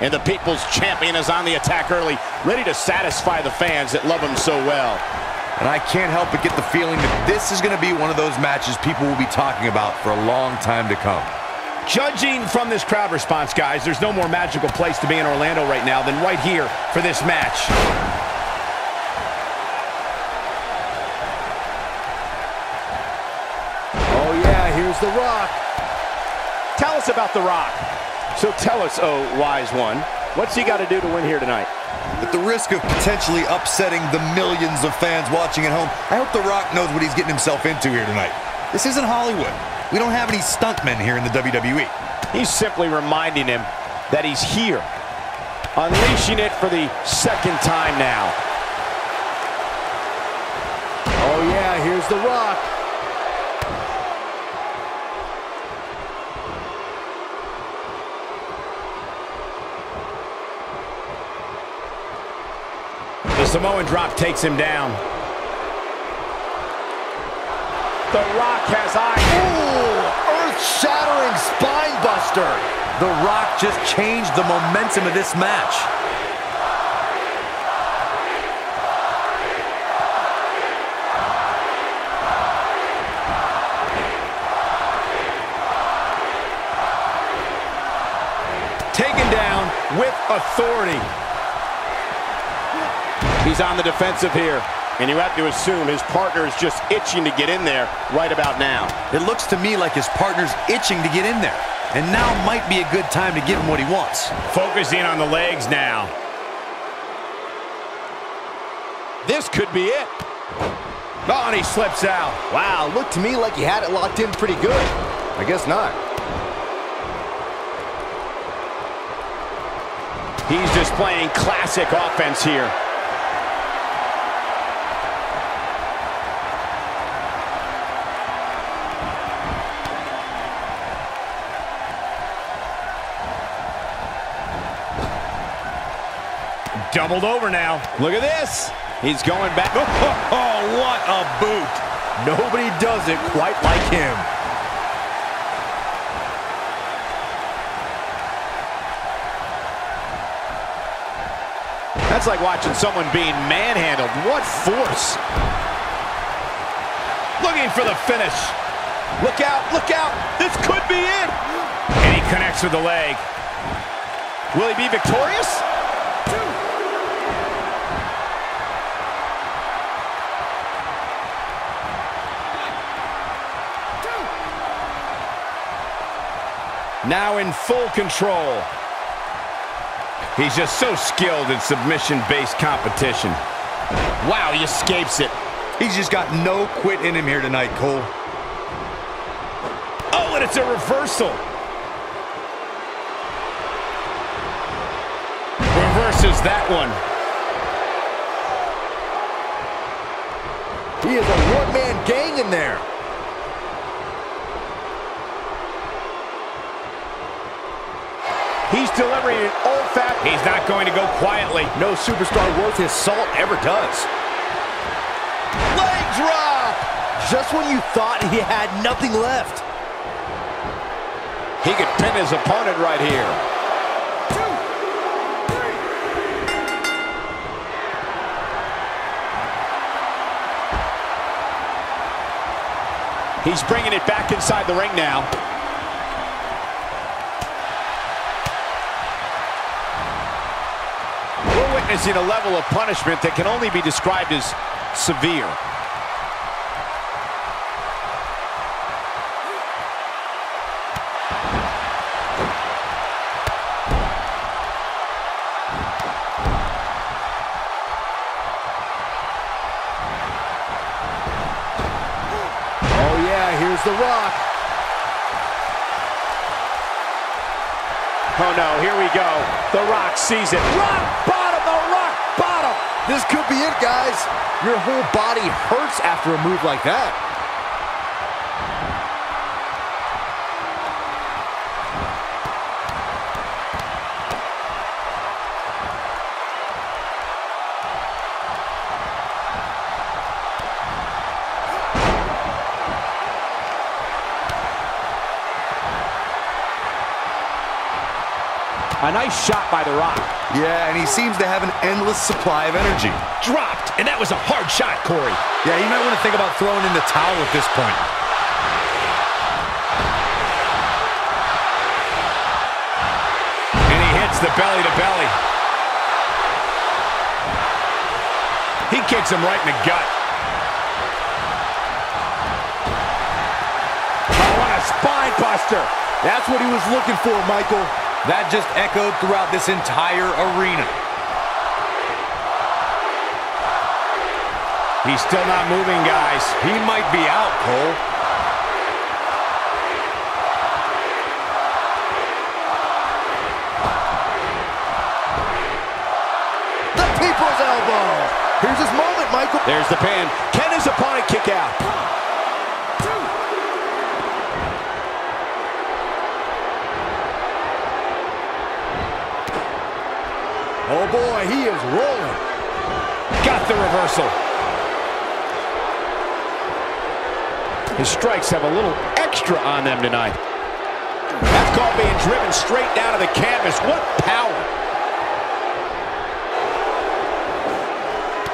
And the people's champion is on the attack early, ready to satisfy the fans that love him so well. And I can't help but get the feeling that this is going to be one of those matches people will be talking about for a long time to come. Judging from this crowd response, guys, there's no more magical place to be in Orlando right now than right here for this match. Oh, yeah, here's The Rock. Tell us about The Rock. So tell us, oh, wise one, what's he got to do to win here tonight? At the risk of potentially upsetting the millions of fans watching at home, I hope The Rock knows what he's getting himself into here tonight. This isn't Hollywood. We don't have any stuntmen here in the WWE. He's simply reminding him that he's here, unleashing it for the second time now. Oh, yeah, here's The Rock. Samoan drop takes him down. The Rock has eyes. Ooh, earth-shattering spine buster. The Rock just changed the momentum of this match. Taken down with authority. He's on the defensive here. And you have to assume his partner is just itching to get in there right about now. It looks to me like his partner's itching to get in there. And now might be a good time to give him what he wants. Focusing on the legs now. This could be it. Oh, and he slips out. Wow, looked to me like he had it locked in pretty good. I guess not. He's displaying classic offense here. Doubled over now. Look at this. He's going back. Oh, oh, oh, what a boot. Nobody does it quite like him. That's like watching someone being manhandled. What force. Looking for the finish. Look out, look out. This could be it. And he connects with the leg. Will he be victorious? Now in full control. He's just so skilled in submission-based competition. Wow, he escapes it. He's just got no quit in him here tonight, Cole. Oh, and it's a reversal. Reverses that one. He is a one-man gang in there. He's delivering an old fat. He's not going to go quietly. No superstar worth his salt ever does. Leg drop! Just when you thought he had nothing left. He could pin his opponent right here. He's bringing it back inside the ring now. Witnessing a level of punishment that can only be described as severe. Oh, yeah, here's The Rock. Oh no, here we go. The Rock sees it. Rock bottom, the Rock bottom. This could be it, guys. Your whole body hurts after a move like that. A nice shot by The Rock. Yeah, and he seems to have an endless supply of energy. Dropped, and that was a hard shot, Corey. Yeah, he might want to think about throwing in the towel at this point. And he hits the belly to belly. He kicks him right in the gut. Oh, what a spine buster. That's what he was looking for, Michael. That just echoed throughout this entire arena. He's still not moving, guys. He might be out, Cole. The people's elbow. Here's his moment, Michael. There's the pin. Can his opponent kick out? Oh boy, he is rolling. Got the reversal. His strikes have a little extra on them tonight. That's called being driven straight down to the canvas. What power.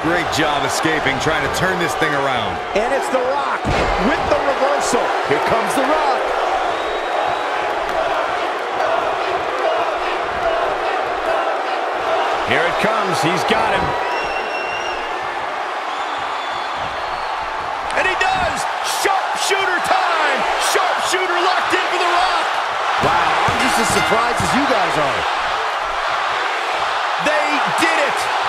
Great job escaping, trying to turn this thing around. And it's The Rock with the reversal. Here comes The Rock. It comes. He's got him. And he does! Sharpshooter time! Sharpshooter locked in for The Rock! Wow, I'm just as surprised as you guys are. They did it!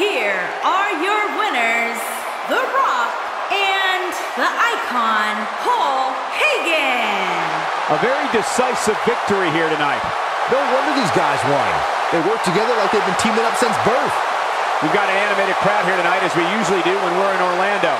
Here are your winners, The Rock and the Icon, Paul Hagen. A very decisive victory here tonight. No wonder these guys won. They work together like they've been teaming up since birth. We've got an animated crowd here tonight, as we usually do when we're in Orlando.